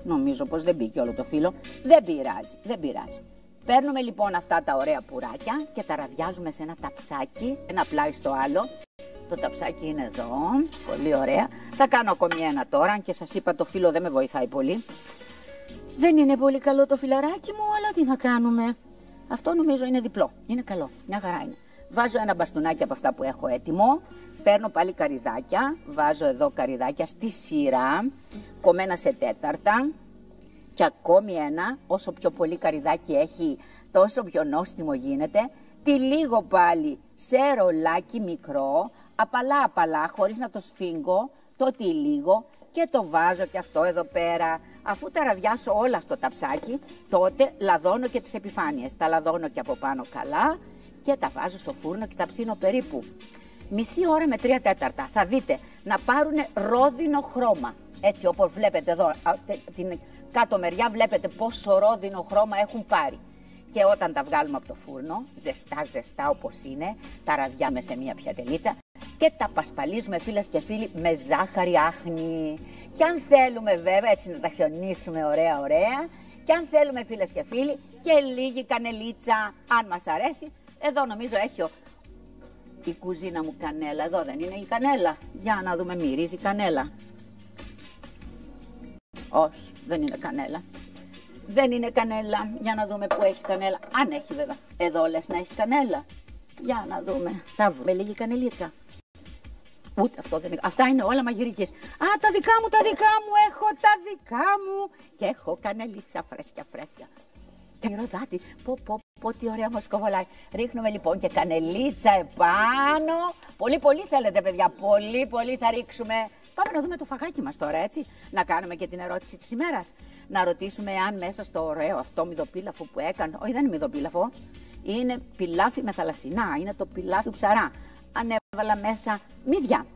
Speaker 1: Νομίζω πως δεν μπήκε όλο το φύλλο. Δεν πειράζει, δεν πειράζει. Παίρνουμε λοιπόν αυτά τα ωραία πουράκια και τα ραδιάζουμε σε ένα ταψάκι, ένα πλάι στο άλλο. Το ταψάκι είναι εδώ, πολύ ωραία. Θα κάνω ακόμη ένα τώρα, αν και σας είπα το φύλλο δεν με βοηθάει πολύ. Δεν είναι πολύ καλό το φιλαράκι μου, αλλά τι να κάνουμε. Αυτό νομίζω είναι διπλό. Είναι καλό. Μια χαρά είναι. Βάζω ένα μπαστούνάκι από αυτά που έχω έτοιμο. Παίρνω πάλι καριδάκια, βάζω εδώ καριδάκια στη σειρά, κομμένα σε τέταρτα και ακόμη ένα, όσο πιο πολύ καριδάκι έχει, τόσο πιο νόστιμο γίνεται. Τη λίγο πάλι σε ρολάκι μικρό, απαλά απαλά, χωρίς να το σφίγγω, το τι λίγο και το βάζω και αυτό εδώ πέρα. Αφού τα ραδιάσω όλα στο ταψάκι, τότε λαδώνω και τις επιφάνειες. Τα λαδώνω και από πάνω καλά και τα βάζω στο φούρνο και τα ψήνω περίπου μισή ώρα με τρία τέταρτα. Θα δείτε να πάρουν ρόδινο χρώμα. Έτσι όπως βλέπετε εδώ, την κάτω μεριά βλέπετε πόσο ρόδινο χρώμα έχουν πάρει. Και όταν τα βγάλουμε από το φούρνο, ζεστά ζεστά όπως είναι, τα ραδιάμε σε μια πιατελίτσα και τα πασπαλίζουμε φίλες και φίλοι με ζάχαρη άχνη. Και αν θέλουμε βέβαια έτσι να τα χιονίσουμε ωραία ωραία και αν θέλουμε φίλες και φίλοι και λίγη κανελίτσα αν μας αρέσει. Εδώ νομίζω έχει η κουζίνα μου κανέλα. Εδώ δεν είναι η κανέλα. Για να δούμε, μυρίζει κανέλα. Όχι, δεν είναι κανέλα. Δεν είναι κανέλα. Για να δούμε που έχει κανέλα. Αν έχει βέβαια. Εδώ λες να έχει κανέλα. Για να δούμε. Θα βρούμε λίγη κανελίτσα. Ούτε αυτό δεν είναι. Αυτά είναι όλα μαγειρικής. Α, τα δικά μου, τα δικά μου, έχω τα δικά μου. Και έχω κανελίτσα φρέσκια φρέσκια. Και ροδάτι, πω πω πω τι ωραία μας κοβολάει. Ρίχνουμε λοιπόν και κανελίτσα επάνω. Πολύ πολύ θέλετε παιδιά, πολύ πολύ θα ρίξουμε. Πάμε να δούμε το φαγάκι μας τώρα έτσι. Να κάνουμε και την ερώτηση της ημέρας. Να ρωτήσουμε αν μέσα στο ωραίο αυτό μυδοπίλαφο που έκανε. Όχι δεν είναι μυδοπίλαφο. Είναι πιλάφι με θαλασσινά. Είναι το πιλάφι ψαρά. Αν έβαλα μέσα μύδια.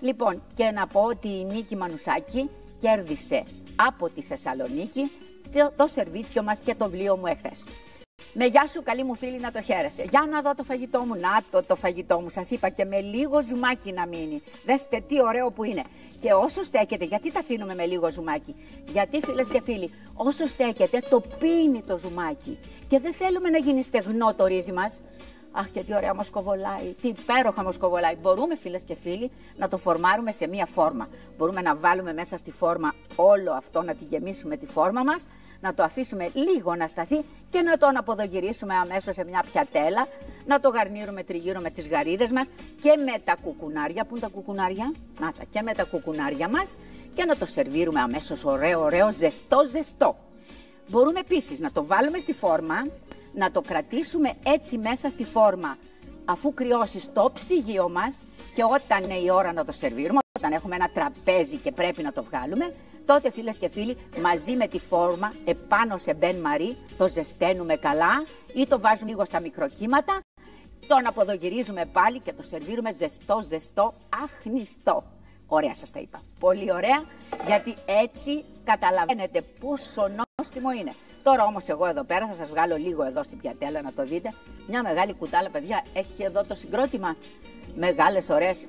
Speaker 1: Λοιπόν και να πω ότι η Νίκη Μανουσάκη κέρδισε από τη Θεσσαλονίκη το, το σερβίτσιο μας και το βιβλίο μου εχθές. Με γεια σου καλή μου φίλη να το χαίρεσαι. Για να δω το φαγητό μου. Να το το φαγητό μου. Σας είπα και με λίγο ζουμάκι να μείνει. Δέστε τι ωραίο που είναι. Και όσο στέκεται, γιατί τα αφήνουμε με λίγο ζουμάκι; Γιατί φίλες και φίλοι, όσο στέκεται το πίνει το ζουμάκι. Και δεν θέλουμε να γίνει στεγνό το ρύζι μας. Αχ, και τι ωραία μας κοβολάει, τι υπέροχα μας κοβολάει. Μπορούμε, φίλες και φίλοι, να το φορμάρουμε σε μία φόρμα. Μπορούμε να βάλουμε μέσα στη φόρμα όλο αυτό, να τη γεμίσουμε τη φόρμα μας, να το αφήσουμε λίγο να σταθεί και να το αναποδογυρίσουμε αμέσως σε μια πιατέλα, να το γαρνίρουμε τριγύρω με τις γαρίδες μας και με τα κουκουνάρια. Πού είναι τα κουκουνάρια, να τα και με τα κουκουνάρια μας και να το σερβίρουμε αμέσως ωραίο, ωραίο, ζεστό, ζεστό. Μπορούμε επίσης να το βάλουμε στη φόρμα να το κρατήσουμε έτσι μέσα στη φόρμα αφού κρυώσεις στο ψυγείο μας και όταν είναι η ώρα να το σερβίρουμε, όταν έχουμε ένα τραπέζι και πρέπει να το βγάλουμε, τότε φίλες και φίλοι μαζί με τη φόρμα επάνω σε μπεν μαρί το ζεσταίνουμε καλά ή το βάζουμε λίγο στα μικροκύματα, τον αποδογυρίζουμε πάλι και το σερβίρουμε ζεστό, ζεστό, αχνιστό. Ωραία σας τα είπα. Πολύ ωραία, γιατί έτσι καταλαβαίνετε πόσο νόστιμο είναι. Τώρα όμως εγώ εδώ πέρα θα σας βγάλω λίγο εδώ στην πιατέλα να το δείτε. Μια μεγάλη κουτάλα, παιδιά, έχει εδώ το συγκρότημα. Μεγάλες, ωραίες.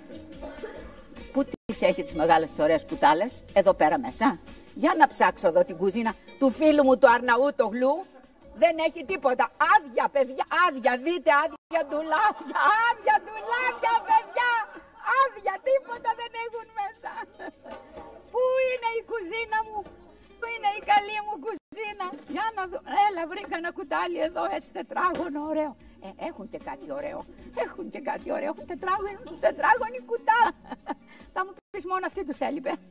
Speaker 1: Πού τις έχει τις μεγάλες, τις ωραίες κουτάλες, εδώ πέρα μέσα. Για να ψάξω εδώ την κουζίνα του φίλου μου του Αρναούτογλου. Δεν έχει τίποτα. Άδεια, παιδιά, άδεια. Δείτε, άδεια ντουλάπια. Άδεια ντουλάπια, παιδιά. Άδεια, τίποτα δεν έχουν μέσα. Πού είναι η κουζίνα μου, πού είναι η καλή μου κουζίνα. Για να δω. Έλα, βρήκα ένα κουτάλι εδώ, έτσι τετράγωνο, ωραίο. Ε, έχουν και κάτι ωραίο. Έχουν και κάτι ωραίο. Έχουν τετράγωνο, τετράγωνη κουτά. Θα μου πεις μόνο αυτή τους έλειπε.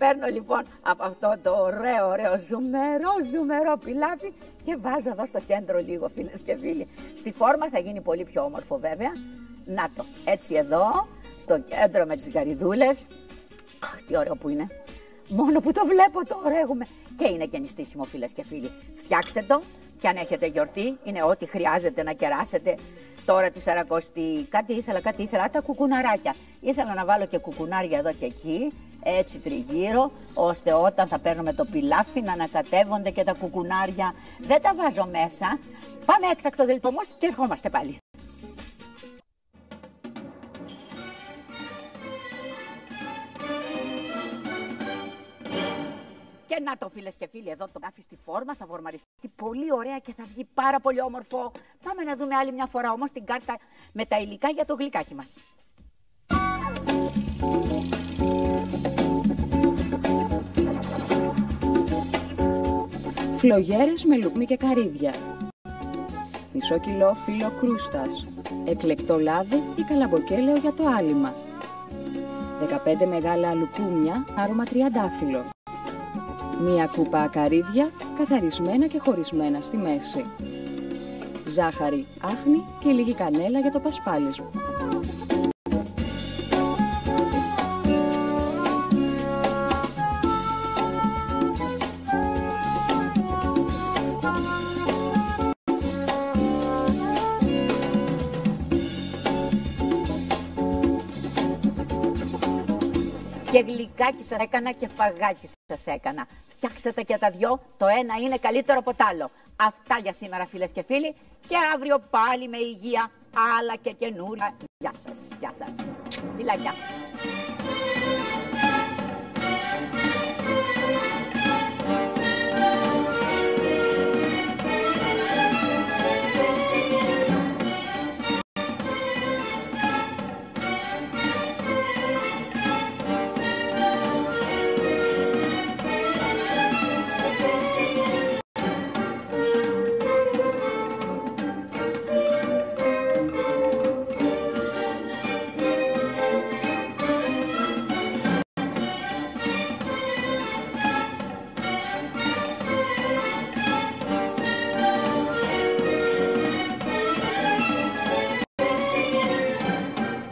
Speaker 1: Παίρνω λοιπόν από αυτό το ωραίο, ωραίο, ζουμερό, ζουμερό πιλάφι και βάζω εδώ στο κέντρο λίγο φίλες και φίλοι. Στη φόρμα θα γίνει πολύ πιο όμορφο βέβαια. Να το, έτσι εδώ, στο κέντρο με τις γαριδούλες. Αχ, τι ωραίο που είναι. Μόνο που το βλέπω το ωραίγουμε. Και είναι και νηστίσιμο φίλες και φίλοι. Φτιάξτε το και αν έχετε γιορτή είναι ό,τι χρειάζεται να κεράσετε τώρα τη Σαρακοστή. Κάτι ήθελα, κάτι ήθελα, τα κουκουναράκια. Ήθελα να βάλω και κουκουνάρια εδώ και εκεί, έτσι τριγύρω, ώστε όταν θα παίρνουμε το πιλάφι να ανακατεύονται και τα κουκουνάρια. Δεν τα βάζω μέσα. Πάμε έκτακτο δελτίο και ερχόμαστε πάλι. Και να το φίλες και φίλοι, εδώ το κάφι στη φόρμα θα βορμαριστεί πολύ ωραία και θα βγει πάρα πολύ όμορφο. Πάμε να δούμε άλλη μια φορά όμως την κάρτα με τα υλικά για το γλυκάκι μας.
Speaker 2: Φλογέρες με λουκμί και καρύδια. Μισό κιλό φύλλο κρούστας. εκλεκτό λάδι ή καλαμποκέλαιο για το άλυμα. 15 μεγάλα λουκούμια, άρωμα τριαντάφυλλο. Μία κούπα ακαρίδια, καθαρισμένα και χωρισμένα στη μέση. Ζάχαρη, άχνη και λίγη κανέλα για το πασπάλισμα.
Speaker 1: Και γλυκάκι σας έκανα και φαγάκι σας έκανα. Φτιάξτε τα και τα δυο, το ένα είναι καλύτερο από το άλλο. Αυτά για σήμερα φίλες και φίλοι και αύριο πάλι με υγεία, άλλα και καινούρια. Γεια σας, γεια σας. Φιλάκια.